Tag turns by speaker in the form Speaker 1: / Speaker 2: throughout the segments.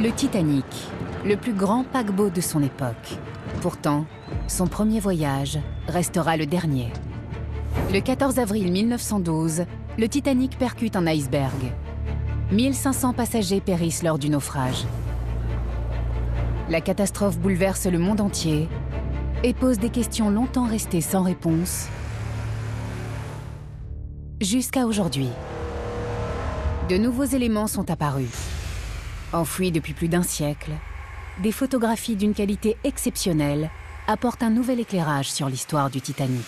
Speaker 1: Le Titanic, le plus grand paquebot de son époque. Pourtant, son premier voyage restera le dernier. Le 14 avril 1912, le Titanic percute un iceberg. 1500 passagers périssent lors du naufrage. La catastrophe bouleverse le monde entier et pose des questions longtemps restées sans réponse jusqu'à aujourd'hui. De nouveaux éléments sont apparus. Enfouis depuis plus d'un siècle, des photographies d'une qualité exceptionnelle apportent un nouvel éclairage sur l'histoire du Titanic.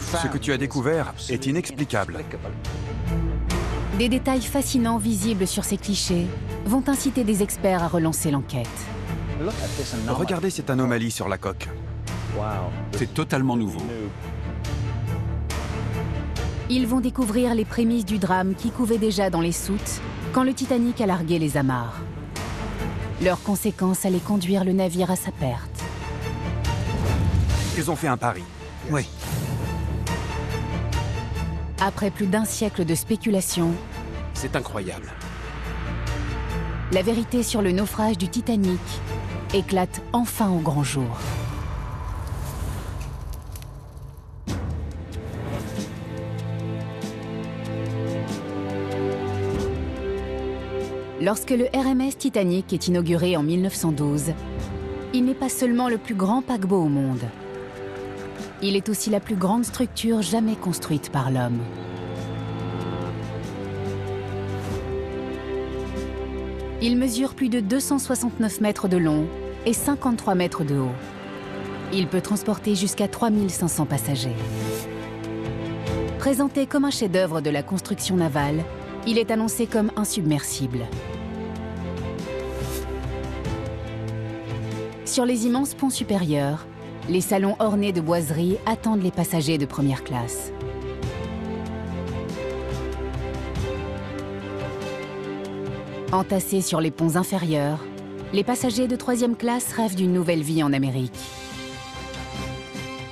Speaker 2: Ce que tu as découvert est inexplicable.
Speaker 1: Des détails fascinants visibles sur ces clichés vont inciter des experts à relancer l'enquête.
Speaker 2: Regardez cette anomalie sur la coque.
Speaker 3: C'est totalement nouveau.
Speaker 1: Ils vont découvrir les prémices du drame qui couvait déjà dans les soutes quand le Titanic a largué les amarres. Leurs conséquences allaient conduire le navire à sa perte.
Speaker 2: Ils ont fait un pari.
Speaker 3: Oui.
Speaker 1: Après plus d'un siècle de spéculation,
Speaker 2: C'est incroyable.
Speaker 1: la vérité sur le naufrage du Titanic éclate enfin au grand jour. Lorsque le RMS Titanic est inauguré en 1912, il n'est pas seulement le plus grand paquebot au monde. Il est aussi la plus grande structure jamais construite par l'homme. Il mesure plus de 269 mètres de long et 53 mètres de haut. Il peut transporter jusqu'à 3500 passagers. Présenté comme un chef-d'œuvre de la construction navale, il est annoncé comme insubmersible. Sur les immenses ponts supérieurs, les salons ornés de boiseries attendent les passagers de première classe. Entassés sur les ponts inférieurs, les passagers de troisième classe rêvent d'une nouvelle vie en Amérique.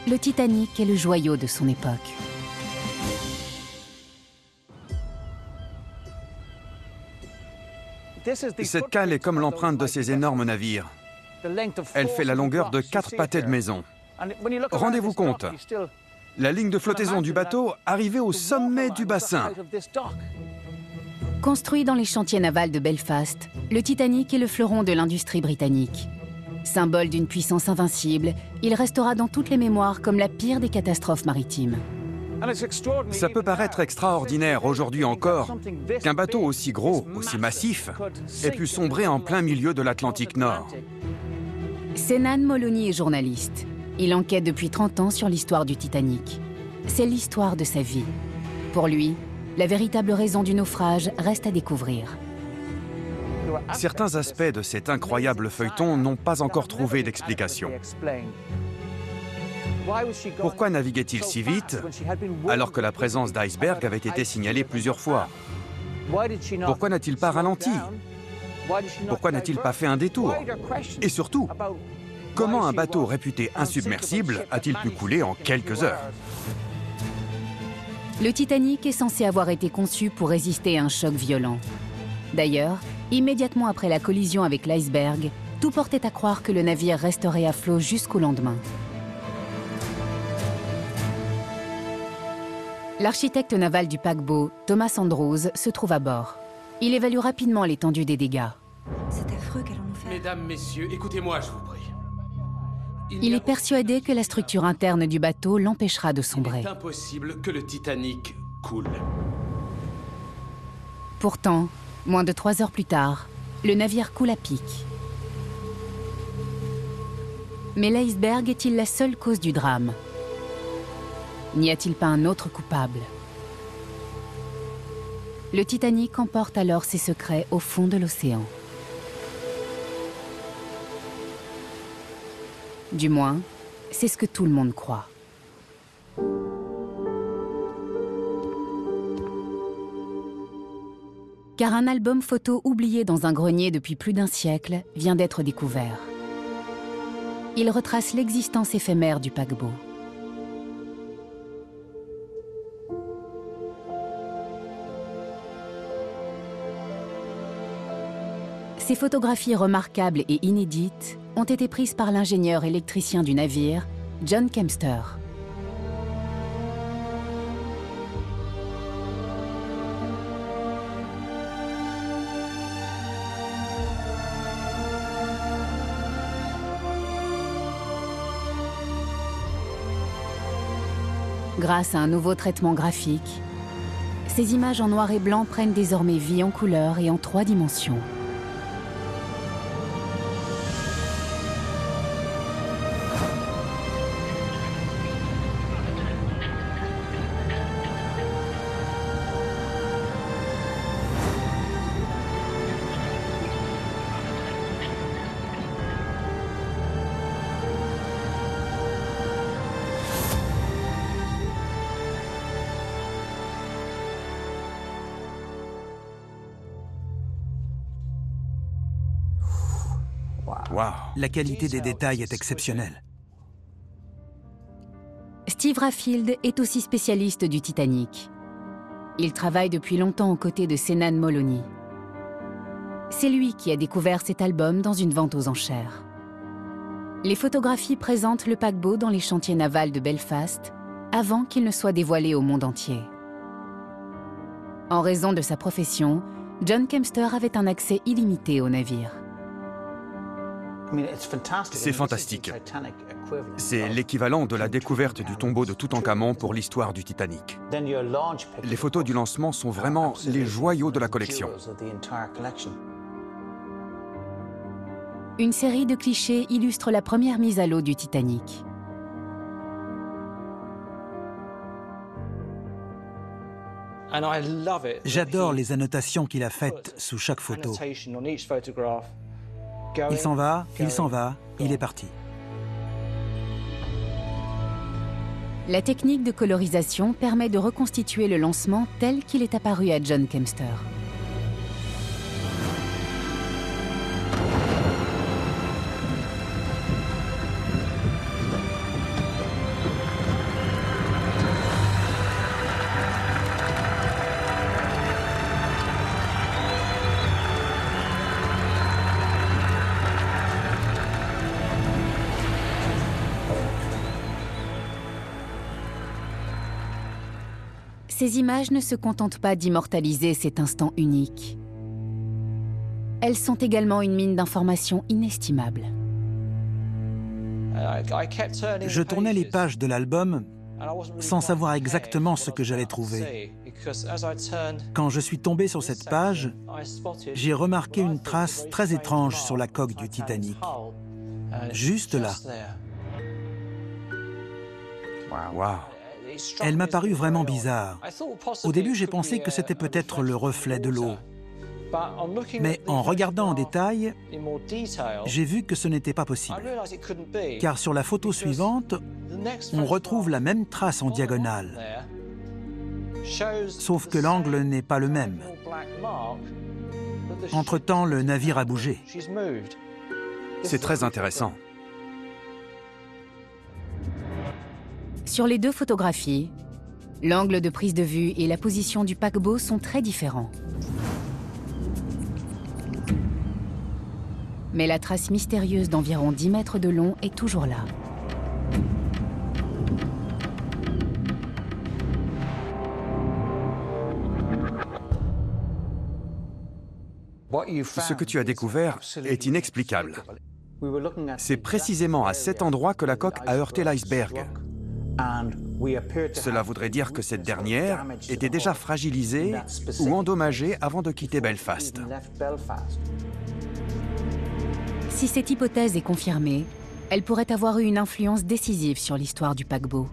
Speaker 1: Le Titanic est le joyau de son époque.
Speaker 2: Cette cale est comme l'empreinte de ces énormes navires. Elle fait la longueur de quatre pâtés de maison. Rendez-vous compte, la ligne de flottaison du bateau arrivait au sommet du bassin.
Speaker 1: Construit dans les chantiers navals de Belfast, le Titanic est le fleuron de l'industrie britannique. Symbole d'une puissance invincible, il restera dans toutes les mémoires comme la pire des catastrophes maritimes.
Speaker 2: Ça peut paraître extraordinaire aujourd'hui encore qu'un bateau aussi gros, aussi massif, ait pu sombrer en plein milieu de l'Atlantique Nord.
Speaker 1: Senan Moloney est journaliste. Il enquête depuis 30 ans sur l'histoire du Titanic. C'est l'histoire de sa vie. Pour lui, la véritable raison du naufrage reste à découvrir.
Speaker 2: Certains aspects de cet incroyable feuilleton n'ont pas encore trouvé d'explication. Pourquoi naviguait-il si vite alors que la présence d'iceberg avait été signalée plusieurs fois? Pourquoi n'a-t-il pas ralenti? Pourquoi n'a-t-il pas fait un détour Et surtout, comment un bateau réputé insubmersible a-t-il pu couler en quelques heures
Speaker 1: Le Titanic est censé avoir été conçu pour résister à un choc violent. D'ailleurs, immédiatement après la collision avec l'iceberg, tout portait à croire que le navire resterait à flot jusqu'au lendemain. L'architecte naval du paquebot, Thomas Andrews, se trouve à bord. Il évalue rapidement l'étendue des dégâts.
Speaker 4: C'est affreux qu'allons-nous faire
Speaker 5: Mesdames, messieurs, écoutez-moi, je vous prie.
Speaker 1: Il est persuadé que la structure interne du bateau l'empêchera de
Speaker 5: Il
Speaker 1: sombrer.
Speaker 5: est impossible que le Titanic coule.
Speaker 1: Pourtant, moins de trois heures plus tard, le navire coule à pic. Mais l'iceberg est-il la seule cause du drame? N'y a-t-il pas un autre coupable? Le Titanic emporte alors ses secrets au fond de l'océan. Du moins, c'est ce que tout le monde croit. car un album photo oublié dans un grenier depuis plus d'un siècle vient d'être découvert. Il retrace l'existence éphémère du paquebot. Ces photographies remarquables et inédites ont été prises par l'ingénieur électricien du navire, John Kempster. Grâce à un nouveau traitement graphique, ces images en noir et blanc prennent désormais vie en couleur et en trois dimensions.
Speaker 6: La qualité des détails est exceptionnelle.
Speaker 1: Steve Raffield est aussi spécialiste du Titanic. Il travaille depuis longtemps aux côtés de Senan Moloney. C'est lui qui a découvert cet album dans une vente aux enchères. Les photographies présentent le paquebot dans les chantiers navals de Belfast avant qu'il ne soit dévoilé au monde entier. En raison de sa profession, John Kempster avait un accès illimité au navire.
Speaker 2: C'est fantastique. C'est l'équivalent de la découverte du tombeau de Toutankhamon pour l'histoire du Titanic. Les photos du lancement sont vraiment les joyaux de la collection.
Speaker 1: Une série de clichés illustre la première mise à l'eau du Titanic.
Speaker 6: J'adore les annotations qu'il a faites sous chaque photo. Il s'en va, il s'en va, il est parti.
Speaker 1: La technique de colorisation permet de reconstituer le lancement tel qu'il est apparu à John Kempster. Ces images ne se contentent pas d'immortaliser cet instant unique. Elles sont également une mine d'informations inestimable.
Speaker 6: Je tournais les pages de l'album sans savoir exactement ce que j'allais trouver. Quand je suis tombé sur cette page, j'ai remarqué une trace très étrange sur la coque du Titanic. Juste là.
Speaker 2: Wow.
Speaker 6: Elle m'a paru vraiment bizarre. Au début, j'ai pensé que c'était peut-être le reflet de l'eau. Mais en regardant en détail, j'ai vu que ce n'était pas possible. Car sur la photo suivante, on retrouve la même trace en diagonale. Sauf que l'angle n'est pas le même. Entre-temps, le navire a bougé.
Speaker 2: C'est très intéressant.
Speaker 1: Sur les deux photographies, l'angle de prise de vue et la position du paquebot sont très différents. Mais la trace mystérieuse d'environ 10 mètres de long est toujours là.
Speaker 2: Ce que tu as découvert est inexplicable. C'est précisément à cet endroit que la coque a heurté l'iceberg. Cela voudrait dire que cette dernière était déjà fragilisée ou endommagée avant de quitter Belfast.
Speaker 1: Si cette hypothèse est confirmée, elle pourrait avoir eu une influence décisive sur l'histoire du paquebot.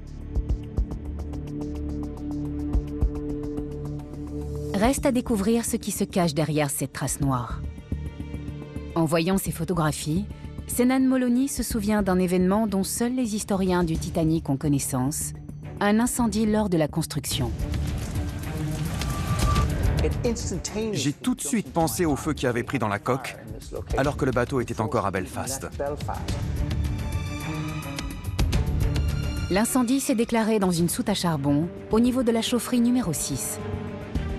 Speaker 1: Reste à découvrir ce qui se cache derrière cette trace noire. En voyant ces photographies, Senan Moloney se souvient d'un événement dont seuls les historiens du Titanic ont connaissance, un incendie lors de la construction.
Speaker 2: J'ai tout de suite pensé au feu qui avait pris dans la coque, alors que le bateau était encore à Belfast.
Speaker 1: L'incendie s'est déclaré dans une soute à charbon, au niveau de la chaufferie numéro 6.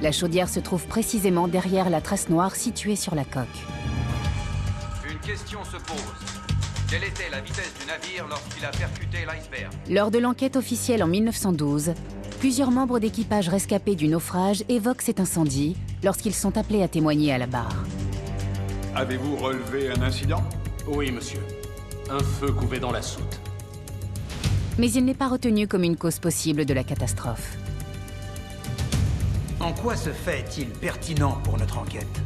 Speaker 1: La chaudière se trouve précisément derrière la trace noire située sur la coque.
Speaker 2: Question se pose. Quelle était la vitesse du navire lorsqu'il a percuté l'iceberg
Speaker 1: Lors de l'enquête officielle en 1912, plusieurs membres d'équipage rescapés du naufrage évoquent cet incendie lorsqu'ils sont appelés à témoigner à la barre.
Speaker 3: Avez-vous relevé un incident?
Speaker 5: Oui, monsieur. Un feu couvait dans la soute.
Speaker 1: Mais il n'est pas retenu comme une cause possible de la catastrophe.
Speaker 6: En quoi ce fait est-il pertinent pour notre enquête?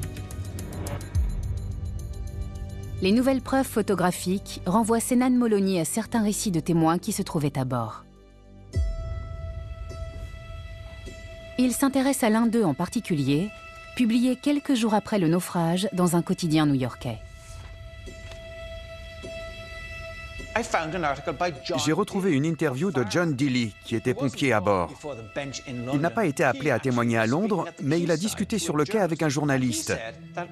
Speaker 1: Les nouvelles preuves photographiques renvoient Sénan Molony à certains récits de témoins qui se trouvaient à bord. Il s'intéresse à l'un d'eux en particulier, publié quelques jours après le naufrage dans un quotidien new-yorkais.
Speaker 2: J'ai retrouvé une interview de John Dilly, qui était pompier à bord. Il n'a pas été appelé à témoigner à Londres, mais il a discuté sur le quai avec un journaliste.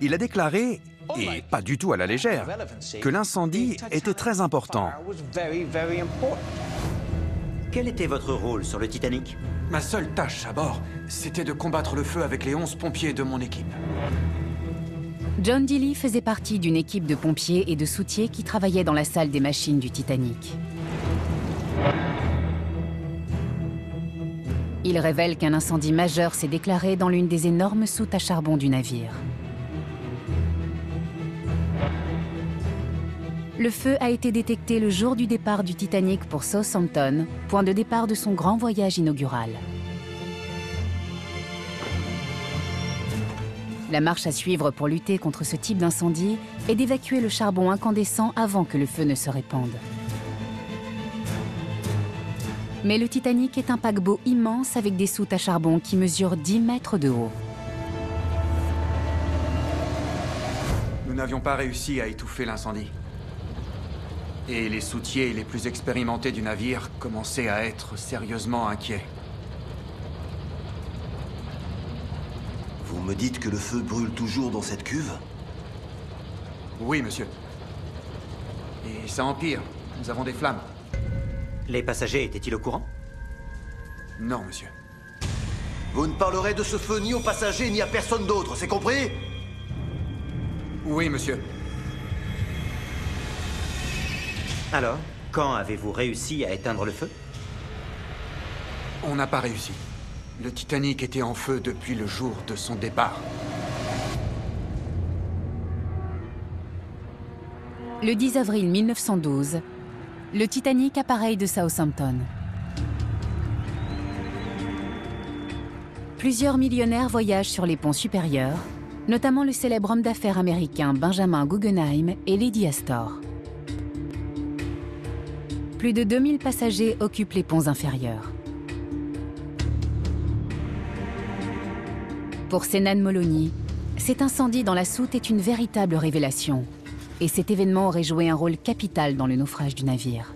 Speaker 2: Il a déclaré, et pas du tout à la légère, que l'incendie était très important.
Speaker 7: Quel était votre rôle sur le Titanic?
Speaker 8: Ma seule tâche à bord, c'était de combattre le feu avec les 11 pompiers de mon équipe.
Speaker 1: John Dilly faisait partie d'une équipe de pompiers et de soutiers qui travaillaient dans la salle des machines du Titanic. Il révèle qu'un incendie majeur s'est déclaré dans l'une des énormes soutes à charbon du navire. Le feu a été détecté le jour du départ du Titanic pour Southampton, point de départ de son grand voyage inaugural. La marche à suivre pour lutter contre ce type d'incendie est d'évacuer le charbon incandescent avant que le feu ne se répande. Mais le Titanic est un paquebot immense avec des soutes à charbon qui mesurent 10 mètres de haut.
Speaker 8: Nous n'avions pas réussi à étouffer l'incendie. Et les soutiers les plus expérimentés du navire commençaient à être sérieusement inquiets.
Speaker 9: Me dites que le feu brûle toujours dans cette cuve
Speaker 8: Oui, monsieur. Et ça empire. Nous avons des flammes.
Speaker 7: Les passagers étaient-ils au courant
Speaker 8: Non, monsieur.
Speaker 9: Vous ne parlerez de ce feu ni aux passagers ni à personne d'autre, c'est compris
Speaker 8: Oui, monsieur.
Speaker 7: Alors, quand avez-vous réussi à éteindre le feu
Speaker 8: On n'a pas réussi. Le Titanic était en feu depuis le jour de son départ.
Speaker 1: Le 10 avril 1912, le Titanic appareille de Southampton. Plusieurs millionnaires voyagent sur les ponts supérieurs, notamment le célèbre homme d'affaires américain Benjamin Guggenheim et Lady Astor. Plus de 2000 passagers occupent les ponts inférieurs. Pour Sénan Molony, cet incendie dans la soute est une véritable révélation. Et cet événement aurait joué un rôle capital dans le naufrage du navire.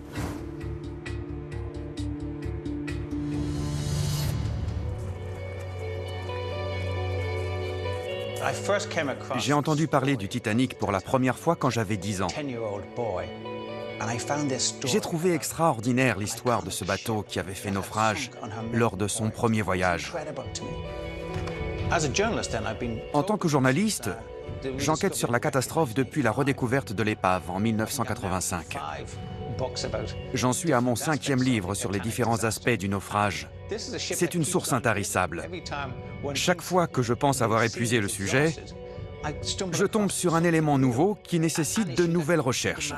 Speaker 2: J'ai entendu parler du Titanic pour la première fois quand j'avais 10 ans. J'ai trouvé extraordinaire l'histoire de ce bateau qui avait fait naufrage lors de son premier voyage. En tant que journaliste, j'enquête sur la catastrophe depuis la redécouverte de l'épave en 1985. J'en suis à mon cinquième livre sur les différents aspects du naufrage. C'est une source intarissable. Chaque fois que je pense avoir épuisé le sujet, je tombe sur un élément nouveau qui nécessite de nouvelles recherches.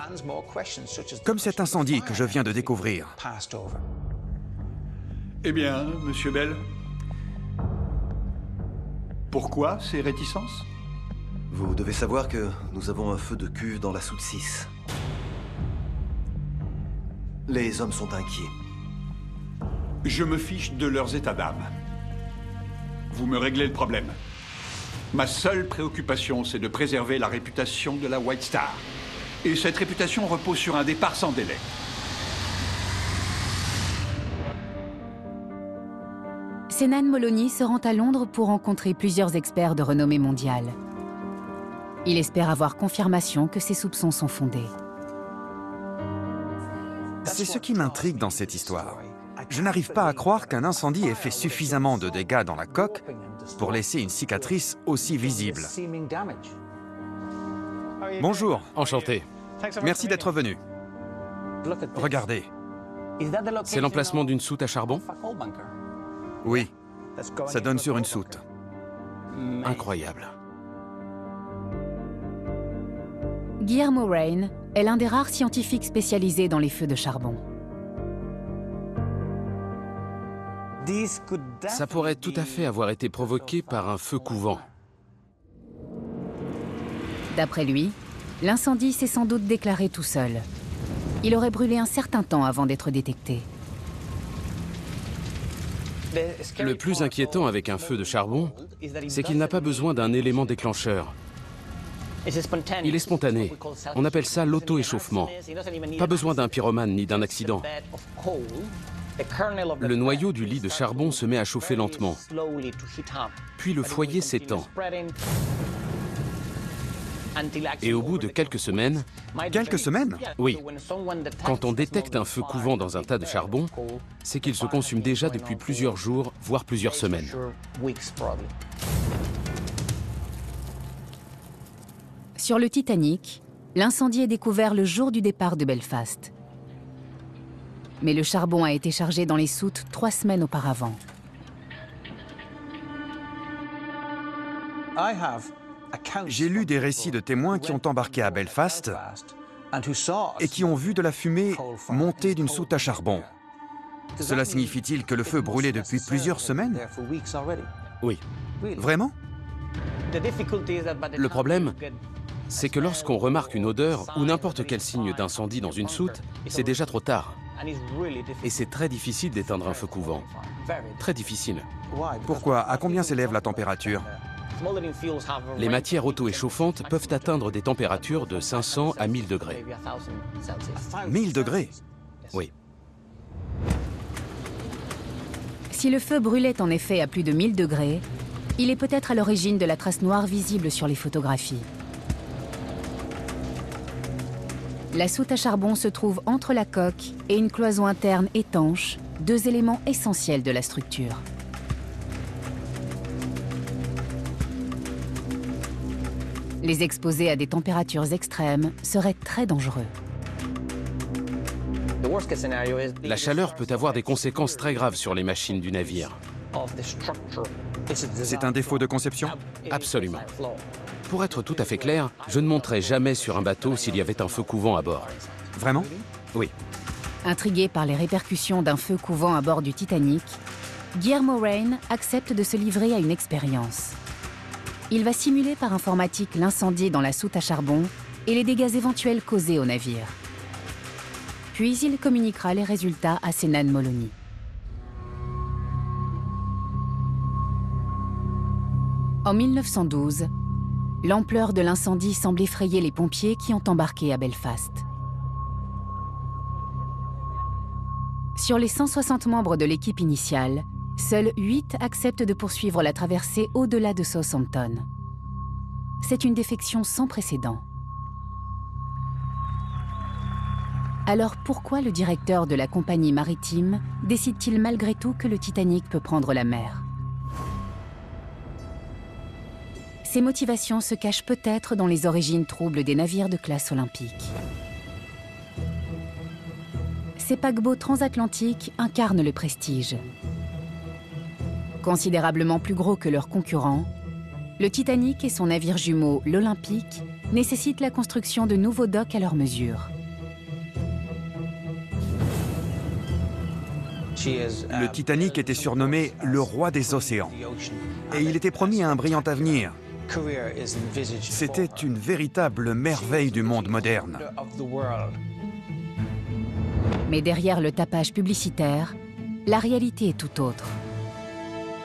Speaker 2: Comme cet incendie que je viens de découvrir.
Speaker 3: Eh bien, monsieur Bell, pourquoi ces réticences?
Speaker 9: Vous devez savoir que nous avons un feu de cuve dans la soute 6. Les hommes sont inquiets.
Speaker 3: Je me fiche de leurs états d'âme. Vous me réglez le problème. Ma seule préoccupation, c'est de préserver la réputation de la White Star. Et cette réputation repose sur un départ sans délai.
Speaker 1: Sénan Molony se rend à Londres pour rencontrer plusieurs experts de renommée mondiale. Il espère avoir confirmation que ses soupçons sont fondés.
Speaker 2: C'est ce qui m'intrigue dans cette histoire. Je n'arrive pas à croire qu'un incendie ait fait suffisamment de dégâts dans la coque pour laisser une cicatrice aussi visible. Bonjour.
Speaker 5: Enchanté.
Speaker 2: Merci d'être venu. Regardez.
Speaker 5: C'est l'emplacement d'une soute à charbon?
Speaker 2: Oui, ça donne sur une soute.
Speaker 5: Incroyable.
Speaker 1: Guillermo Rain est l'un des rares scientifiques spécialisés dans les feux de charbon.
Speaker 5: Ça pourrait tout à fait avoir été provoqué par un feu couvant.
Speaker 1: D'après lui, l'incendie s'est sans doute déclaré tout seul. Il aurait brûlé un certain temps avant d'être détecté.
Speaker 5: Le plus inquiétant avec un feu de charbon, c'est qu'il n'a pas besoin d'un élément déclencheur. Il est spontané. On appelle ça l'auto-échauffement. Pas besoin d'un pyromane ni d'un accident. Le noyau du lit de charbon se met à chauffer lentement. Puis le foyer s'étend. Et au bout de quelques semaines...
Speaker 2: Quelques semaines
Speaker 5: Oui. Quand on détecte un feu couvant dans un tas de charbon, c'est qu'il se consume déjà depuis plusieurs jours, voire plusieurs semaines.
Speaker 1: Sur le Titanic, l'incendie est découvert le jour du départ de Belfast. Mais le charbon a été chargé dans les soutes trois semaines auparavant.
Speaker 2: J'ai lu des récits de témoins qui ont embarqué à Belfast et qui ont vu de la fumée monter d'une soute à charbon. Cela signifie-t-il que le feu brûlait depuis plusieurs semaines?
Speaker 5: Oui.
Speaker 2: Vraiment?
Speaker 5: Le problème, c'est que lorsqu'on remarque une odeur ou n'importe quel signe d'incendie dans une soute, c'est déjà trop tard. Et c'est très difficile d'éteindre un feu couvant. Très difficile.
Speaker 2: Pourquoi? À combien s'élève la température?
Speaker 5: Les matières auto-échauffantes peuvent atteindre des températures de 500 à 1000 degrés.
Speaker 2: 1000 degrés?
Speaker 5: Oui.
Speaker 1: Si le feu brûlait en effet à plus de 1000 degrés, il est peut-être à l'origine de la trace noire visible sur les photographies. La soute à charbon se trouve entre la coque et une cloison interne étanche, deux éléments essentiels de la structure. Les exposer à des températures extrêmes serait très dangereux.
Speaker 5: La chaleur peut avoir des conséquences très graves sur les machines du navire.
Speaker 2: C'est un défaut de conception?
Speaker 5: Absolument. Pour être tout à fait clair, je ne monterai jamais sur un bateau s'il y avait un feu couvant à bord.
Speaker 2: Vraiment?
Speaker 5: Oui.
Speaker 1: Intrigué par les répercussions d'un feu couvant à bord du Titanic, Guillermo Rain accepte de se livrer à une expérience. Il va simuler par informatique l'incendie dans la soute à charbon et les dégâts éventuels causés au navire. Puis il communiquera les résultats à Senan Molony. En 1912, l'ampleur de l'incendie semble effrayer les pompiers qui ont embarqué à Belfast. Sur les 160 membres de l'équipe initiale, seuls 8 acceptent de poursuivre la traversée au-delà de Southampton. C'est une défection sans précédent. Alors pourquoi le directeur de la compagnie maritime décide-t-il malgré tout que le Titanic peut prendre la mer? Ses motivations se cachent peut-être dans les origines troubles des navires de classe olympique. Ces paquebots transatlantiques incarnent le prestige. Considérablement plus gros que leurs concurrents, le Titanic et son navire jumeau, l'Olympique, nécessitent la construction de nouveaux docks à leur mesure.
Speaker 2: Le Titanic était surnommé le roi des océans. Et il était promis un brillant avenir. C'était une véritable merveille du monde moderne.
Speaker 1: Mais derrière le tapage publicitaire, la réalité est tout autre.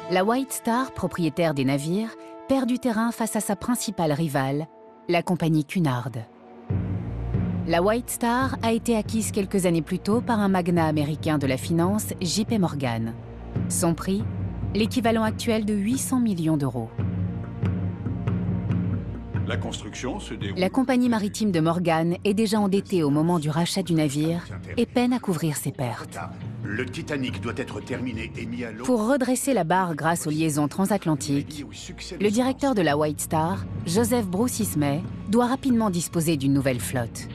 Speaker 1: La White Star, propriétaire des navires, perd du terrain face à sa principale rivale, la compagnie Cunard. La White Star a été acquise quelques années plus tôt par un magnat américain de la finance, JP Morgan. Son prix, l'équivalent actuel de 800 millions d'euros.
Speaker 3: La construction se déroule...
Speaker 1: La compagnie maritime de Morgan est déjà endettée au moment du rachat du navire et peine à couvrir ses pertes.
Speaker 9: Le Titanic doit être terminé et mis à l'eau...
Speaker 1: Pour redresser la barre grâce aux liaisons transatlantiques, le directeur de la White Star, Joseph Bruce Ismay, doit rapidement disposer d'une nouvelle flotte.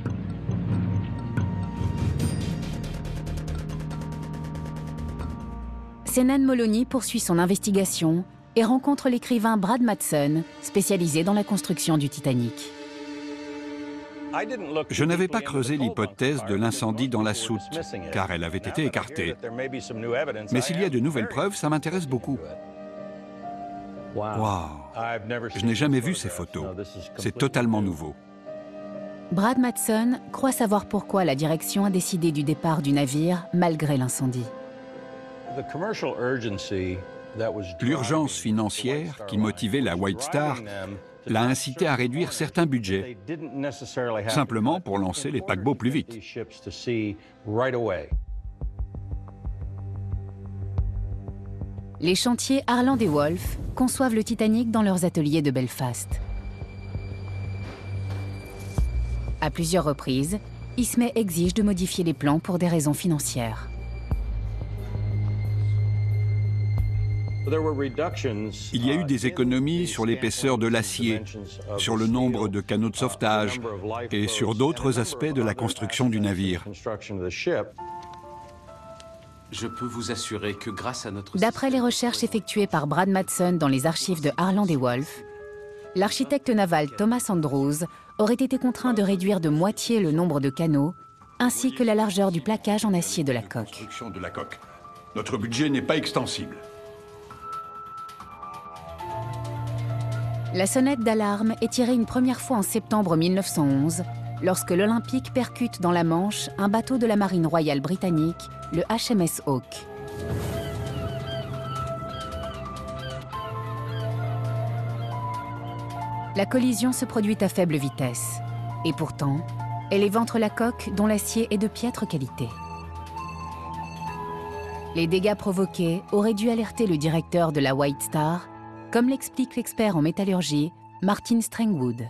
Speaker 1: Senan Moloney poursuit son investigation et rencontre l'écrivain Brad Matson, spécialisé dans la construction du Titanic.
Speaker 3: Je n'avais pas creusé l'hypothèse de l'incendie dans la soute, car elle avait été écartée. Mais s'il y a de nouvelles preuves, ça m'intéresse beaucoup. Wow. Je n'ai jamais vu ces photos. C'est totalement nouveau.
Speaker 1: Brad Matson croit savoir pourquoi la direction a décidé du départ du navire malgré l'incendie.
Speaker 3: L'urgence financière qui motivait la White Star l'a incité à réduire certains budgets, simplement pour lancer les paquebots plus vite.
Speaker 1: Les chantiers Harland et Wolff conçoivent le Titanic dans leurs ateliers de Belfast. À plusieurs reprises, Ismay exige de modifier les plans pour des raisons financières.
Speaker 3: Il y a eu des économies sur l'épaisseur de l'acier, sur le nombre de canaux de sauvetage et sur d'autres aspects de la construction du navire.
Speaker 5: Je peux vous assurer que grâce à notre...
Speaker 1: D'après les recherches effectuées par Brad Matson dans les archives de Harland et Wolff, l'architecte naval Thomas Andrews aurait été contraint de réduire de moitié le nombre de canaux, ainsi que la largeur du plaquage en acier de la coque.
Speaker 3: De la coque. Notre budget n'est pas extensible.
Speaker 1: La sonnette d'alarme est tirée une première fois en septembre 1911, lorsque l'Olympique percute dans la Manche un bateau de la marine royale britannique, le HMS Hawke. La collision se produit à faible vitesse, et pourtant, elle éventre la coque dont l'acier est de piètre qualité. Les dégâts provoqués auraient dû alerter le directeur de la White Star comme l'explique l'expert en métallurgie, Martin Strangwood.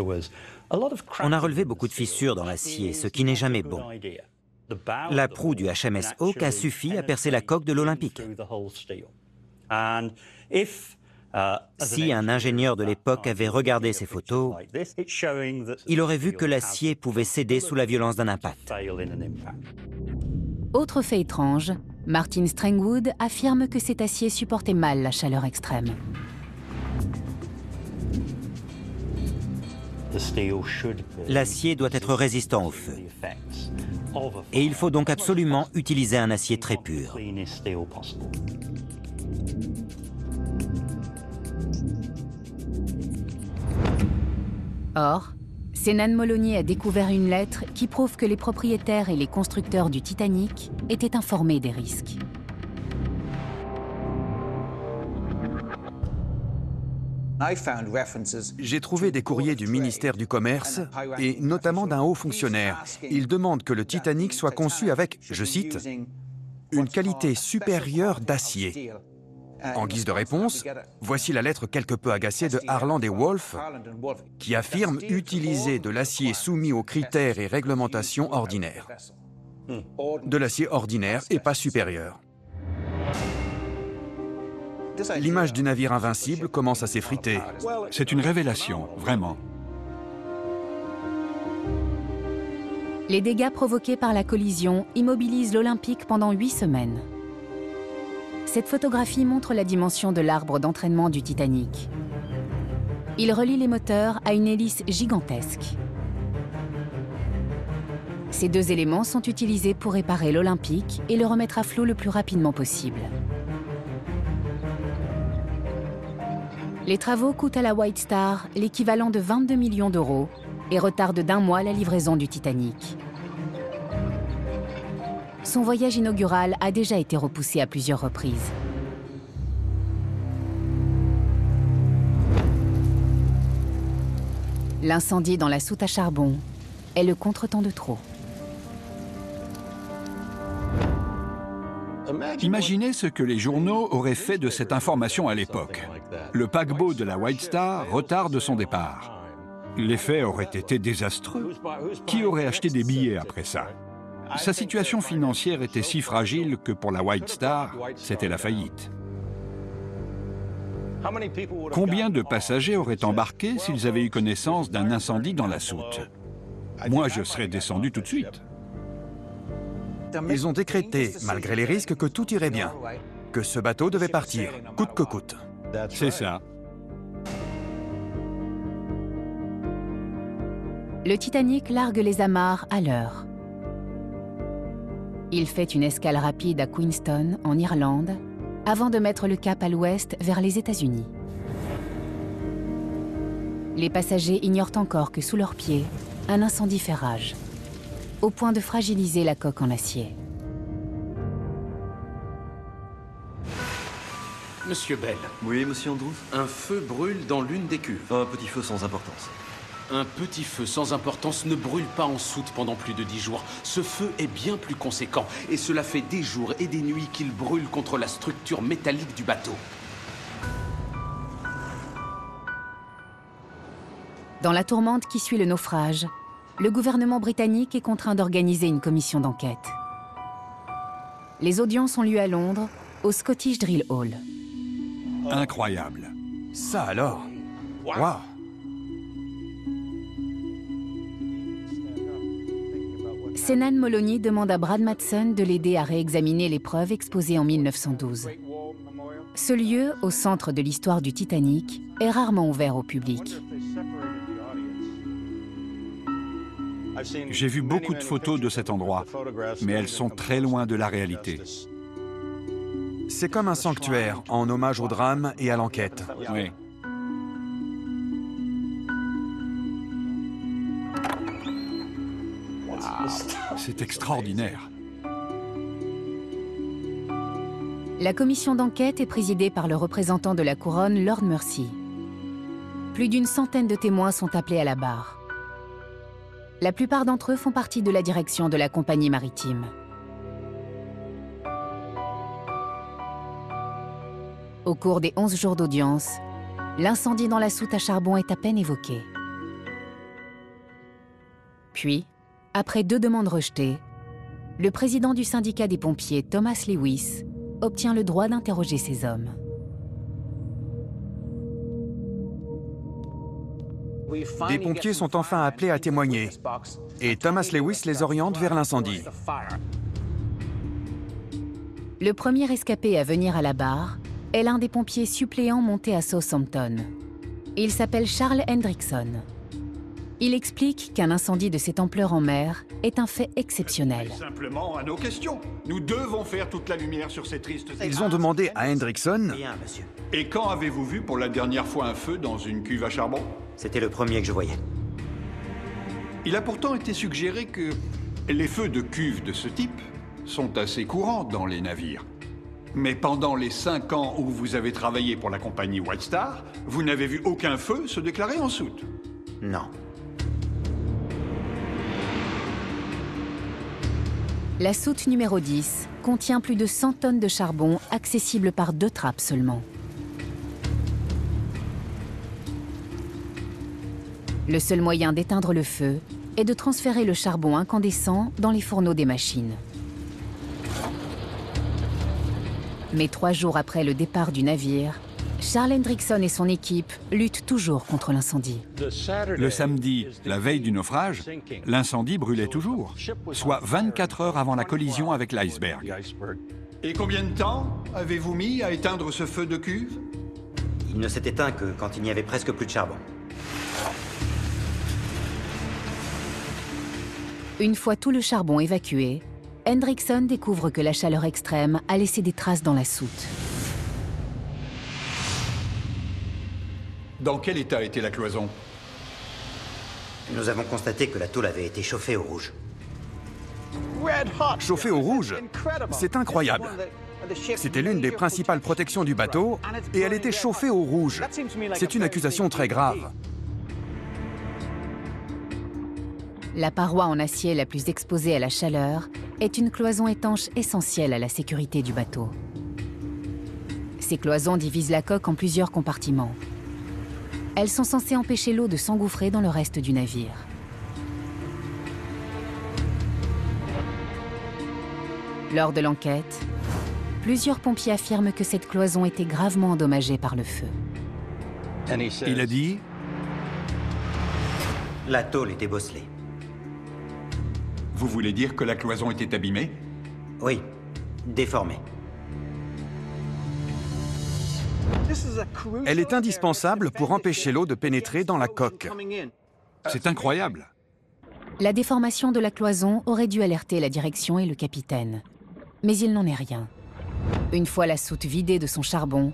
Speaker 10: On a relevé beaucoup de fissures dans l'acier, ce qui n'est jamais bon. La proue du HMS Hawk a suffi à percer la coque de l'Olympique. Si un ingénieur de l'époque avait regardé ces photos, il aurait vu que l'acier pouvait céder sous la violence d'un impact.
Speaker 1: Autre fait étrange, Martin Strangwood affirme que cet acier supportait mal la chaleur extrême.
Speaker 10: L'acier doit être résistant au feu. Et il faut donc absolument utiliser un acier très pur.
Speaker 1: Or, Senan Moloney a découvert une lettre qui prouve que les propriétaires et les constructeurs du Titanic étaient informés des risques.
Speaker 2: J'ai trouvé des courriers du ministère du Commerce et notamment d'un haut fonctionnaire. Il demande que le Titanic soit conçu avec, je cite, une qualité supérieure d'acier. En guise de réponse, voici la lettre quelque peu agacée de Harland et Wolff, qui affirme utiliser de l'acier soumis aux critères et réglementations ordinaires. De l'acier ordinaire et pas supérieur. L'image du navire invincible commence à s'effriter.
Speaker 3: C'est une révélation, vraiment.
Speaker 1: Les dégâts provoqués par la collision immobilisent l'Olympique pendant huit semaines. Cette photographie montre la dimension de l'arbre d'entraînement du Titanic. Il relie les moteurs à une hélice gigantesque. Ces deux éléments sont utilisés pour réparer l'Olympique et le remettre à flot le plus rapidement possible. Les travaux coûtent à la White Star l'équivalent de 22 millions d'euros et retardent d'un mois la livraison du Titanic. Son voyage inaugural a déjà été repoussé à plusieurs reprises. L'incendie dans la soute à charbon est le contretemps de trop.
Speaker 3: Imaginez ce que les journaux auraient fait de cette information à l'époque. Le paquebot de la White Star retarde son départ. L'effet aurait été désastreux. Qui aurait acheté des billets après ça? Sa situation financière était si fragile que pour la White Star, c'était la faillite. Combien de passagers auraient embarqué s'ils avaient eu connaissance d'un incendie dans la soute? Moi, je serais descendu tout de suite.
Speaker 2: Ils ont décrété, malgré les risques, que tout irait bien, que ce bateau devait partir, coûte que coûte.
Speaker 3: C'est ça.
Speaker 1: Le Titanic largue les amarres à l'heure. Il fait une escale rapide à Queenstown, en Irlande, avant de mettre le cap à l'ouest vers les États-Unis. Les passagers ignorent encore que sous leurs pieds, un incendie fait rage, au point de fragiliser la coque en acier.
Speaker 5: Monsieur Bell.
Speaker 11: Oui, monsieur Andrews
Speaker 5: Un feu brûle dans l'une des cuves.
Speaker 11: Un petit feu sans importance.
Speaker 5: Un petit feu sans importance ne brûle pas en soute pendant plus de dix jours. Ce feu est bien plus conséquent, et cela fait des jours et des nuits qu'il brûle contre la structure métallique du bateau.
Speaker 1: Dans la tourmente qui suit le naufrage, le gouvernement britannique est contraint d'organiser une commission d'enquête. Les audiences ont lieu à Londres, au Scottish Drill Hall.
Speaker 3: Incroyable.
Speaker 2: Ça alors? Waouh
Speaker 1: Senan Moloney demande à Brad Matson de l'aider à réexaminer les preuves exposées en 1912. Ce lieu, au centre de l'histoire du Titanic, est rarement ouvert au public.
Speaker 3: J'ai vu beaucoup de photos de cet endroit, mais elles sont très loin de la réalité.
Speaker 2: C'est comme un sanctuaire, en hommage au drame et à l'enquête.
Speaker 3: Oui. C'est extraordinaire.
Speaker 1: La commission d'enquête est présidée par le représentant de la couronne, Lord Mercy. Plus d'une centaine de témoins sont appelés à la barre. La plupart d'entre eux font partie de la direction de la compagnie maritime. Au cours des 11 jours d'audience, l'incendie dans la soute à charbon est à peine évoqué. Puis, après deux demandes rejetées, le président du syndicat des pompiers, Thomas Lewis, obtient le droit d'interroger ces hommes.
Speaker 2: Des pompiers sont enfin appelés à témoigner, et Thomas Lewis les oriente vers l'incendie.
Speaker 1: Le premier escapé à venir à la barre est l'un des pompiers suppléants montés à Southampton. Il s'appelle Charles Hendrickson. Il explique qu'un incendie de cette ampleur en mer est un fait exceptionnel.
Speaker 3: Simplement à nos questions. Nous devons faire toute la lumière sur ces tristes...
Speaker 2: Ils ont demandé à Hendrickson...
Speaker 7: Bien, monsieur.
Speaker 3: Et quand avez-vous vu pour la dernière fois un feu dans une cuve à charbon?
Speaker 7: C'était le premier que je voyais.
Speaker 3: Il a pourtant été suggéré que les feux de cuve de ce type sont assez courants dans les navires. Mais pendant les cinq ans où vous avez travaillé pour la compagnie White Star, vous n'avez vu aucun feu se déclarer en soute.
Speaker 7: Non.
Speaker 1: La soute numéro 10 contient plus de 100 tonnes de charbon accessible par deux trappes seulement. Le seul moyen d'éteindre le feu est de transférer le charbon incandescent dans les fourneaux des machines. Mais trois jours après le départ du navire, Charles Hendrickson et son équipe luttent toujours contre l'incendie.
Speaker 3: Le samedi, la veille du naufrage, l'incendie brûlait toujours, soit 24 heures avant la collision avec l'iceberg. Et combien de temps avez-vous mis à éteindre ce feu de cuve?
Speaker 7: Il ne s'est éteint que quand il n'y avait presque plus de charbon.
Speaker 1: Une fois tout le charbon évacué, Hendrickson découvre que la chaleur extrême a laissé des traces dans la soute.
Speaker 3: Dans quel état était la cloison?
Speaker 7: Nous avons constaté que la tôle avait été chauffée au rouge.
Speaker 2: Chauffé au rouge C'est incroyable. C'était l'une des principales protections du bateau, et elle était chauffée au rouge. C'est une accusation très grave.
Speaker 1: La paroi en acier la plus exposée à la chaleur est une cloison étanche essentielle à la sécurité du bateau. Ces cloisons divisent la coque en plusieurs compartiments. Elles sont censées empêcher l'eau de s'engouffrer dans le reste du navire. Lors de l'enquête, plusieurs pompiers affirment que cette cloison était gravement endommagée par le feu.
Speaker 3: Il a dit
Speaker 7: La tôle était bosselée.
Speaker 3: Vous voulez dire que la cloison était abîmée?
Speaker 7: Oui, déformée.
Speaker 2: Elle est indispensable pour empêcher l'eau de pénétrer dans la coque.
Speaker 3: C'est incroyable.
Speaker 1: La déformation de la cloison aurait dû alerter la direction et le capitaine. Mais il n'en est rien. Une fois la soute vidée de son charbon,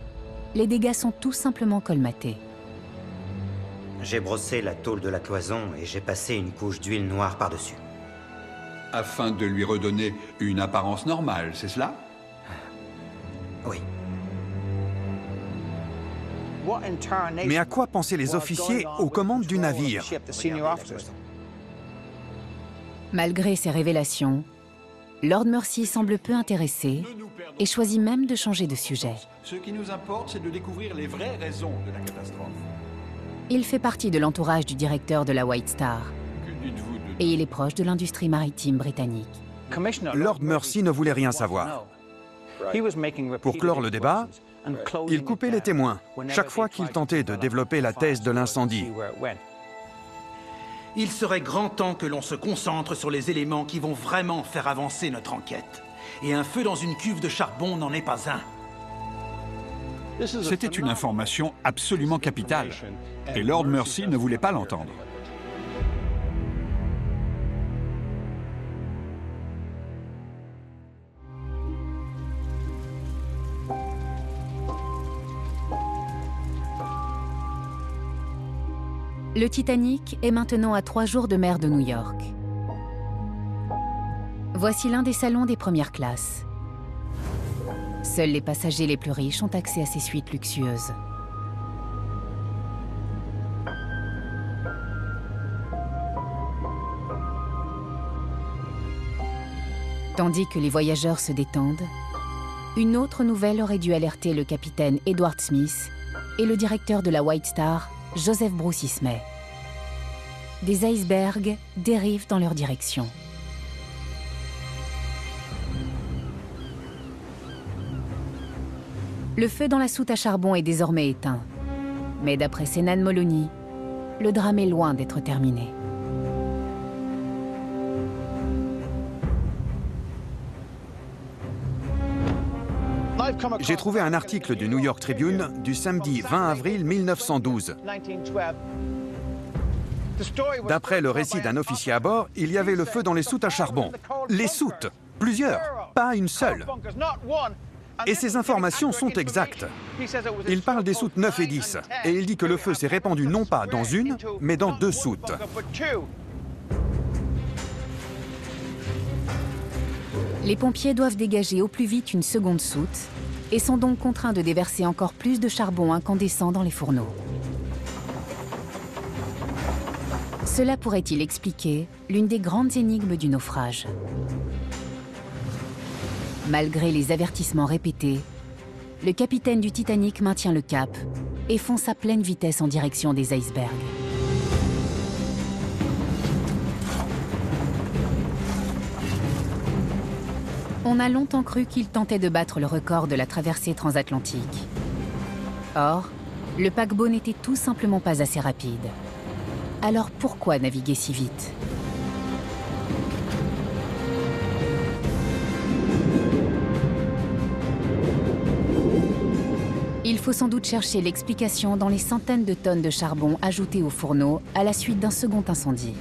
Speaker 1: les dégâts sont tout simplement colmatés.
Speaker 7: J'ai brossé la tôle de la cloison et j'ai passé une couche d'huile noire par-dessus.
Speaker 3: Afin de lui redonner une apparence normale, c'est cela?
Speaker 7: Oui.
Speaker 2: Mais à quoi pensaient les officiers aux commandes du navire?
Speaker 1: Malgré ces révélations, Lord Mercy semble peu intéressé et choisit même de changer de sujet.
Speaker 3: Ce qui nous importe, c'est de découvrir les vraies raisons de la catastrophe.
Speaker 1: Il fait partie de l'entourage du directeur de la White Star. Et il est proche de l'industrie maritime britannique.
Speaker 2: Lord Mercy ne voulait rien savoir. Pour clore le débat, il coupait les témoins chaque fois qu'il tentait de développer la thèse de l'incendie.
Speaker 6: Il serait grand temps que l'on se concentre sur les éléments qui vont vraiment faire avancer notre enquête. Et un feu dans une cuve de charbon n'en est pas un.
Speaker 3: C'était une information absolument capitale. Et Lord Mercy ne voulait pas l'entendre.
Speaker 1: Le Titanic est maintenant à trois jours de mer de New York. Voici l'un des salons des premières classes. Seuls les passagers les plus riches ont accès à ces suites luxueuses. Tandis que les voyageurs se détendent, une autre nouvelle aurait dû alerter le capitaine Edward Smith et le directeur de la White Star, Joseph Bruce Ismay. Des icebergs dérivent dans leur direction. Le feu dans la soute à charbon est désormais éteint. Mais d'après Sénan Molony, le drame est loin d'être terminé.
Speaker 2: J'ai trouvé un article du New York Tribune du samedi 20 avril 1912. D'après le récit d'un officier à bord, il y avait le feu dans les soutes à charbon. Les soutes Plusieurs, pas une seule. Et ces informations sont exactes. Il parle des soutes 9 et 10, et il dit que le feu s'est répandu non pas dans une, mais dans deux soutes.
Speaker 1: Les pompiers doivent dégager au plus vite une seconde soute et sont donc contraints de déverser encore plus de charbon incandescent dans les fourneaux. Cela pourrait-il expliquer l'une des grandes énigmes du naufrage? Malgré les avertissements répétés, le capitaine du Titanic maintient le cap et fonce à pleine vitesse en direction des icebergs. On a longtemps cru qu'il tentait de battre le record de la traversée transatlantique. Or, le paquebot n'était tout simplement pas assez rapide. Alors pourquoi naviguer si vite? Il faut sans doute chercher l'explication dans les centaines de tonnes de charbon ajoutées au fourneau à la suite d'un second incendie.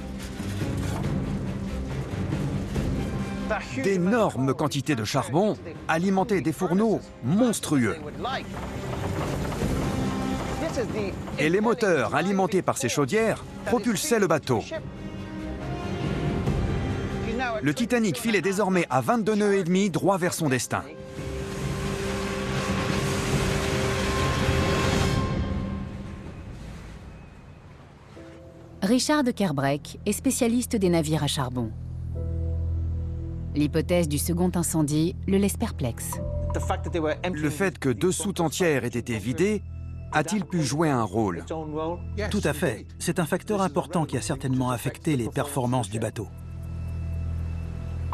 Speaker 2: D'énormes quantités de charbon alimentaient des fourneaux monstrueux. Et les moteurs alimentés par ces chaudières propulsaient le bateau. Le Titanic filait désormais à 22 nœuds et demi droit vers son destin.
Speaker 1: Richard de Kerbreck est spécialiste des navires à charbon. L'hypothèse du second incendie le laisse perplexe.
Speaker 2: Le fait que deux soutes entières aient été vidées a-t-il pu jouer un rôle?
Speaker 6: Tout à fait. C'est un facteur important qui a certainement affecté les performances du bateau.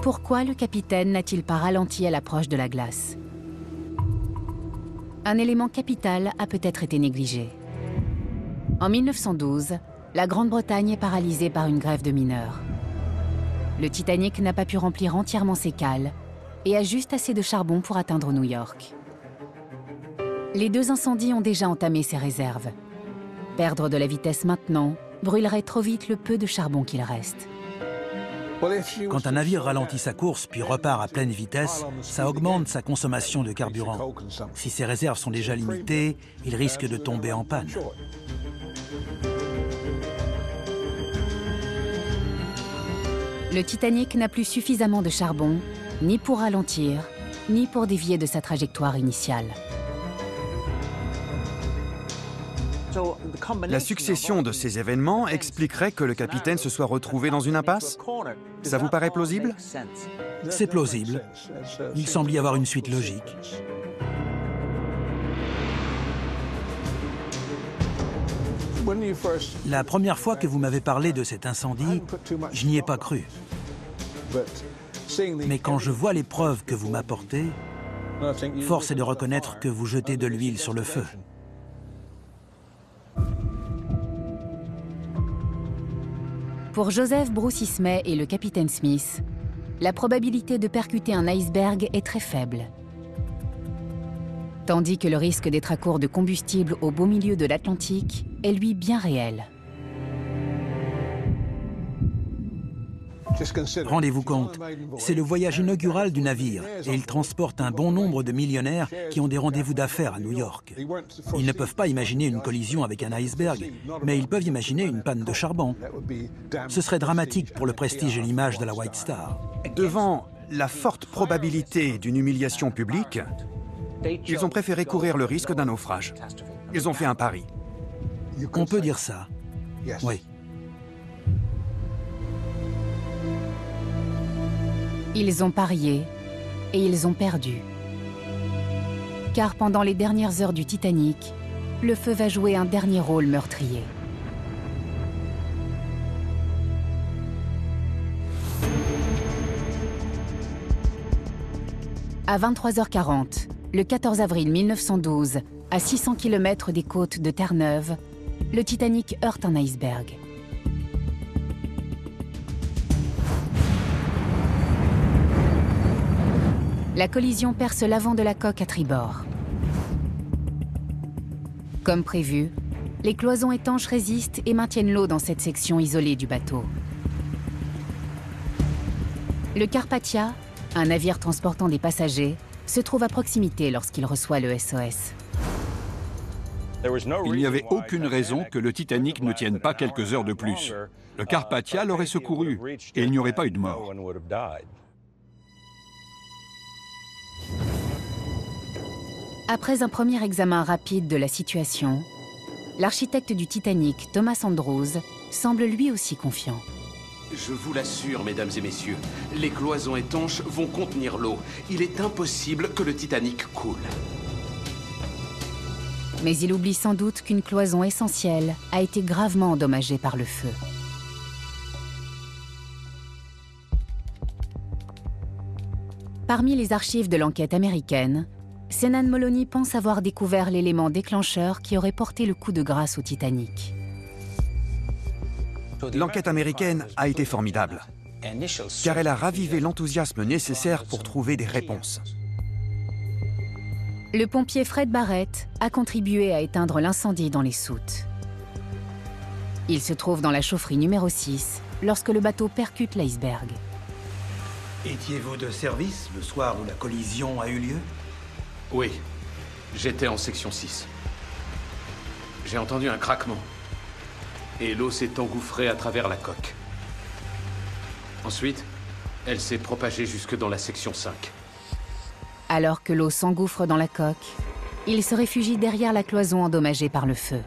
Speaker 1: Pourquoi le capitaine n'a-t-il pas ralenti à l'approche de la glace? Un élément capital a peut-être été négligé. En 1912, la Grande-Bretagne est paralysée par une grève de mineurs. Le Titanic n'a pas pu remplir entièrement ses cales et a juste assez de charbon pour atteindre New York. Les deux incendies ont déjà entamé ses réserves. Perdre de la vitesse maintenant brûlerait trop vite le peu de charbon qu'il reste.
Speaker 6: Quand un navire ralentit sa course puis repart à pleine vitesse, ça augmente sa consommation de carburant. Si ses réserves sont déjà limitées, il risque de tomber en panne.
Speaker 1: Le Titanic n'a plus suffisamment de charbon, ni pour ralentir, ni pour dévier de sa trajectoire initiale.
Speaker 2: La succession de ces événements expliquerait que le capitaine se soit retrouvé dans une impasse? Ça vous paraît plausible?
Speaker 6: C'est plausible. Il semble y avoir une suite logique. La première fois que vous m'avez parlé de cet incendie, je n'y ai pas cru. Mais quand je vois les preuves que vous m'apportez, force est de reconnaître que vous jetez de l'huile sur le feu.
Speaker 1: Pour Joseph Bruce et le capitaine Smith, la probabilité de percuter un iceberg est très faible. Tandis que le risque d'être à court de combustible au beau milieu de l'Atlantique est lui bien réel.
Speaker 6: Rendez-vous compte, c'est le voyage inaugural du navire et il transporte un bon nombre de millionnaires qui ont des rendez-vous d'affaires à New York. Ils ne peuvent pas imaginer une collision avec un iceberg, mais ils peuvent imaginer une panne de charbon. Ce serait dramatique pour le prestige et l'image de la White Star.
Speaker 2: Devant la forte probabilité d'une humiliation publique, ils ont préféré courir le risque d'un naufrage. Ils ont fait un pari.
Speaker 6: On peut dire ça. Oui.
Speaker 1: Ils ont parié et ils ont perdu. Car pendant les dernières heures du Titanic, le feu va jouer un dernier rôle meurtrier. À 23h40, le 14 avril 1912, à 600 km des côtes de Terre-Neuve, le Titanic heurte un iceberg. La collision perce l'avant de la coque à tribord. Comme prévu, les cloisons étanches résistent et maintiennent l'eau dans cette section isolée du bateau. Le Carpathia, un navire transportant des passagers, se trouve à proximité lorsqu'il reçoit le SOS.
Speaker 3: Il n'y avait aucune raison que le Titanic ne tienne pas quelques heures de plus. Le Carpathia l'aurait secouru et il n'y aurait pas eu de mort.
Speaker 1: Après un premier examen rapide de la situation, l'architecte du Titanic, Thomas Andrews, semble lui aussi confiant.
Speaker 5: Je vous l'assure, mesdames et messieurs, les cloisons étanches vont contenir l'eau. Il est impossible que le Titanic coule.
Speaker 1: Mais il oublie sans doute qu'une cloison essentielle a été gravement endommagée par le feu. Parmi les archives de l'enquête américaine, Senan Moloney pense avoir découvert l'élément déclencheur qui aurait porté le coup de grâce au Titanic.
Speaker 2: L'enquête américaine a été formidable, car elle a ravivé l'enthousiasme nécessaire pour trouver des réponses.
Speaker 1: Le pompier Fred Barrett a contribué à éteindre l'incendie dans les soutes. Il se trouve dans la chaufferie numéro 6 lorsque le bateau percute l'iceberg.
Speaker 6: Étiez-vous de service le soir où la collision a eu lieu?
Speaker 5: Oui, j'étais en section 6. J'ai entendu un craquement. Et l'eau s'est engouffrée à travers la coque. Ensuite, elle s'est propagée jusque dans la section 5.
Speaker 1: Alors que l'eau s'engouffre dans la coque, il se réfugie derrière la cloison endommagée par le feu.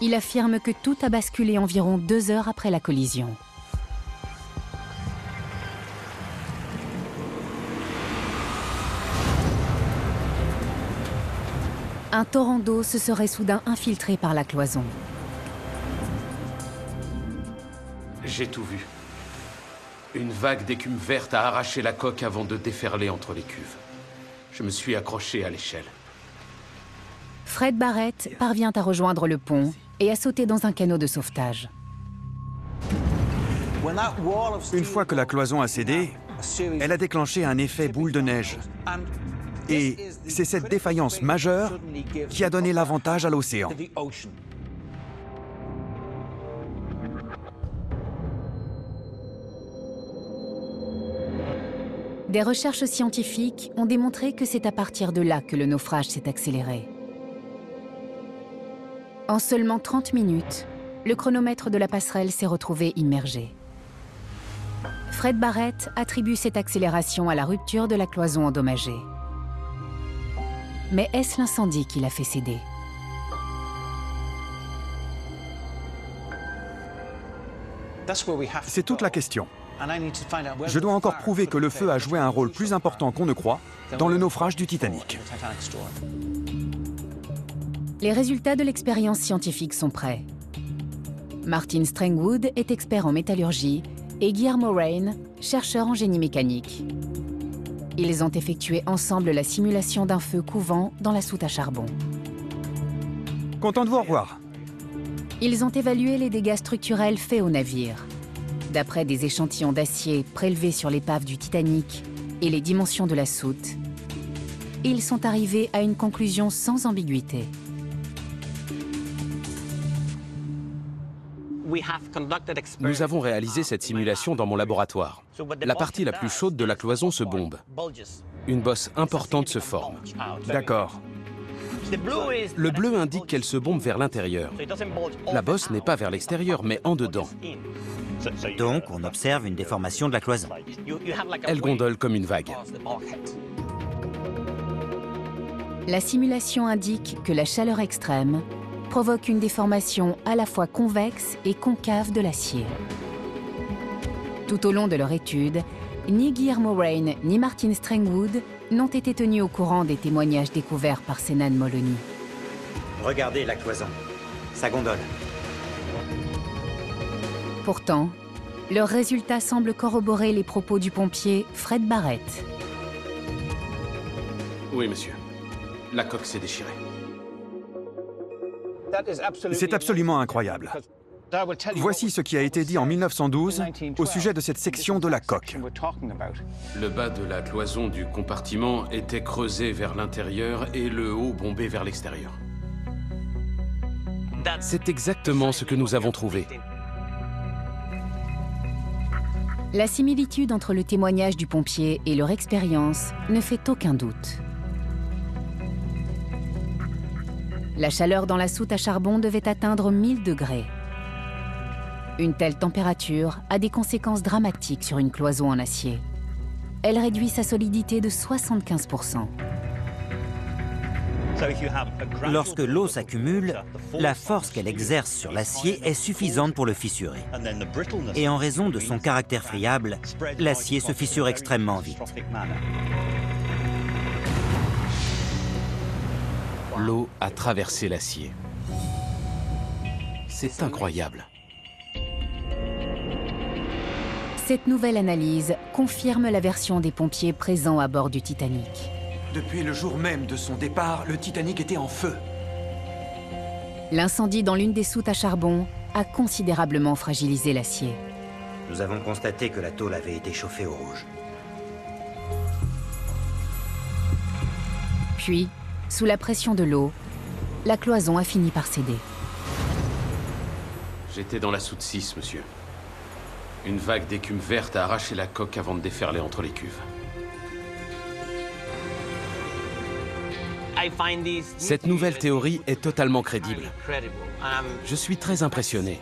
Speaker 1: Il affirme que tout a basculé environ deux heures après la collision. un torrent d'eau se serait soudain infiltré par la cloison.
Speaker 5: J'ai tout vu. Une vague d'écume verte a arraché la coque avant de déferler entre les cuves. Je me suis accroché à l'échelle.
Speaker 1: Fred Barrett parvient à rejoindre le pont et à sauter dans un canot de sauvetage.
Speaker 2: Une fois que la cloison a cédé, elle a déclenché un effet boule de neige. Et c'est cette défaillance majeure qui a donné l'avantage à l'océan.
Speaker 1: Des recherches scientifiques ont démontré que c'est à partir de là que le naufrage s'est accéléré. En seulement 30 minutes, le chronomètre de la passerelle s'est retrouvé immergé. Fred Barrett attribue cette accélération à la rupture de la cloison endommagée. Mais est-ce l'incendie qui l'a fait céder?
Speaker 2: C'est toute la question. Je dois encore prouver que le feu a joué un rôle plus important qu'on ne croit dans le naufrage du Titanic.
Speaker 1: Les résultats de l'expérience scientifique sont prêts. Martin Strangwood est expert en métallurgie et Guillermo Rain, chercheur en génie mécanique. Ils ont effectué ensemble la simulation d'un feu couvant dans la soute à charbon.
Speaker 2: Content de vous revoir.
Speaker 1: Ils ont évalué les dégâts structurels faits au navire. D'après des échantillons d'acier prélevés sur l'épave du Titanic et les dimensions de la soute, ils sont arrivés à une conclusion sans ambiguïté.
Speaker 5: Nous avons réalisé cette simulation dans mon laboratoire. La partie la plus chaude de la cloison se bombe. Une bosse importante se forme.
Speaker 2: D'accord.
Speaker 5: Le bleu indique qu'elle se bombe vers l'intérieur. La bosse n'est pas vers l'extérieur, mais en dedans.
Speaker 10: Donc, on observe une déformation de la cloison.
Speaker 5: Elle gondole comme une vague.
Speaker 1: La simulation indique que la chaleur extrême provoque une déformation à la fois convexe et concave de l'acier. Tout au long de leur étude, ni Guillermo Rain ni Martin Strangwood n'ont été tenus au courant des témoignages découverts par Senan Molony.
Speaker 7: Regardez la cloison. Ça gondole.
Speaker 1: Pourtant, leurs résultats semblent corroborer les propos du pompier Fred Barrett.
Speaker 5: Oui, monsieur. La coque s'est déchirée.
Speaker 2: C'est absolument incroyable. Voici ce qui a été dit en 1912 au sujet de cette section de la coque.
Speaker 5: Le bas de la cloison du compartiment était creusé vers l'intérieur et le haut bombé vers l'extérieur. C'est exactement ce que nous avons trouvé.
Speaker 1: La similitude entre le témoignage du pompier et leur expérience ne fait aucun doute. La chaleur dans la soute à charbon devait atteindre 1000 degrés. Une telle température a des conséquences dramatiques sur une cloison en acier. Elle réduit sa solidité de 75%.
Speaker 10: Lorsque l'eau s'accumule, la force qu'elle exerce sur l'acier est suffisante pour le fissurer. Et en raison de son caractère friable, l'acier se fissure extrêmement vite.
Speaker 5: L'eau a traversé l'acier. C'est incroyable.
Speaker 1: Cette nouvelle analyse confirme la version des pompiers présents à bord du Titanic.
Speaker 8: Depuis le jour même de son départ, le Titanic était en feu.
Speaker 1: L'incendie dans l'une des soutes à charbon a considérablement fragilisé l'acier.
Speaker 7: Nous avons constaté que la tôle avait été chauffée au rouge.
Speaker 1: Puis, sous la pression de l'eau, la cloison a fini par céder.
Speaker 5: J'étais dans la soute 6, monsieur. Une vague d'écume verte a arraché la coque avant de déferler entre les cuves. Cette nouvelle théorie est totalement crédible. Je suis très impressionné.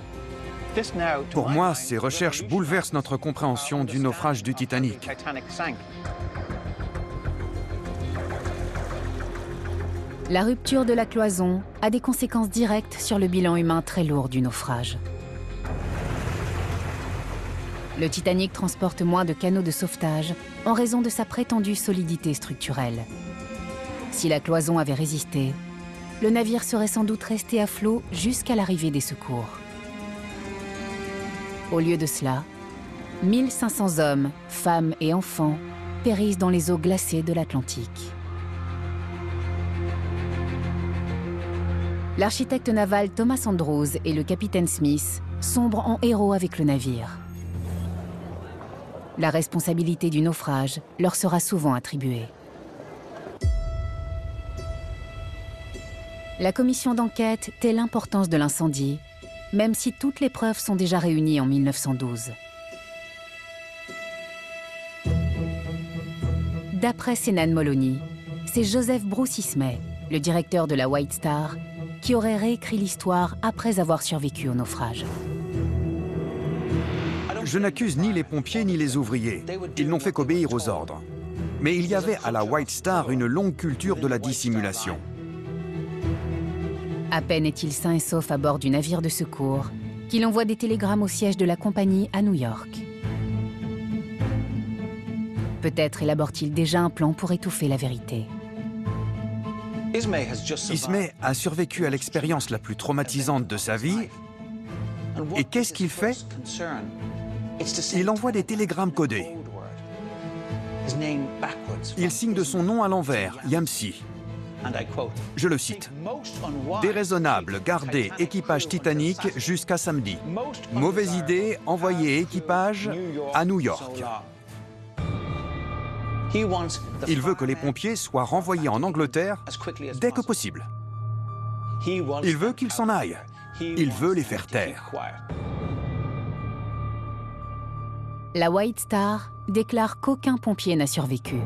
Speaker 2: Pour moi, ces recherches bouleversent notre compréhension du naufrage du Titanic.
Speaker 1: La rupture de la cloison a des conséquences directes sur le bilan humain très lourd du naufrage. Le Titanic transporte moins de canaux de sauvetage en raison de sa prétendue solidité structurelle. Si la cloison avait résisté, le navire serait sans doute resté à flot jusqu'à l'arrivée des secours. Au lieu de cela, 1500 hommes, femmes et enfants périssent dans les eaux glacées de l'Atlantique. L'architecte naval Thomas Andrews et le capitaine Smith sombrent en héros avec le navire. La responsabilité du naufrage leur sera souvent attribuée. La commission d'enquête tait l'importance de l'incendie, même si toutes les preuves sont déjà réunies en 1912. D'après Sénan Moloney, c'est Joseph Bruce le directeur de la White Star, qui aurait réécrit l'histoire après avoir survécu au naufrage.
Speaker 2: Je n'accuse ni les pompiers ni les ouvriers. Ils n'ont fait qu'obéir aux ordres. Mais il y avait à la White Star une longue culture de la dissimulation.
Speaker 1: À peine est-il sain et sauf à bord du navire de secours qu'il envoie des télégrammes au siège de la compagnie à New York. Peut-être élabore-t-il déjà un plan pour étouffer la vérité.
Speaker 2: Ismay a survécu à l'expérience la plus traumatisante de sa vie. Et qu'est-ce qu'il fait? Il envoie des télégrammes codés. Il signe de son nom à l'envers, Yamsi. Je le cite. Déraisonnable, garder équipage Titanic jusqu'à samedi. Mauvaise idée, envoyer équipage à New York. Il veut que les pompiers soient renvoyés en Angleterre dès que possible. Il veut qu'ils s'en aillent. Il veut les faire taire.
Speaker 1: La White Star déclare qu'aucun pompier n'a survécu.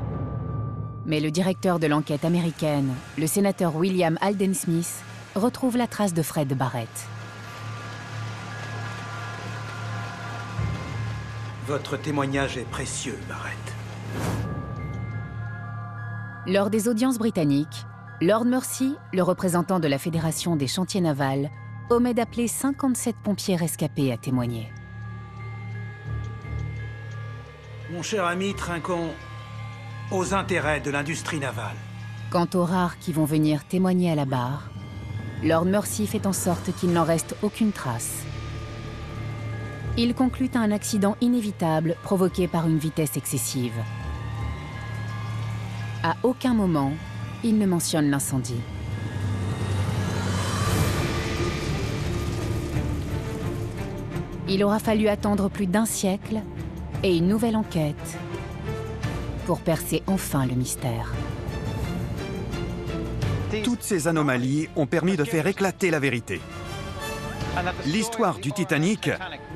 Speaker 1: Mais le directeur de l'enquête américaine, le sénateur William Alden Smith, retrouve la trace de Fred Barrett.
Speaker 6: Votre témoignage est précieux, Barrett.
Speaker 1: Lors des audiences britanniques, Lord Mercy, le représentant de la Fédération des chantiers navals, omet d'appeler 57 pompiers rescapés à témoigner.
Speaker 6: Mon cher ami Trincon, aux intérêts de l'industrie navale.
Speaker 1: Quant aux rares qui vont venir témoigner à la barre, Lord Mercy fait en sorte qu'il n'en reste aucune trace. Il conclut à un accident inévitable provoqué par une vitesse excessive. À aucun moment, il ne mentionne l'incendie. Il aura fallu attendre plus d'un siècle et une nouvelle enquête pour percer enfin le mystère.
Speaker 2: Toutes ces anomalies ont permis de faire éclater la vérité. L'histoire du Titanic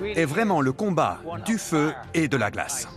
Speaker 2: est vraiment le combat du feu et de la glace.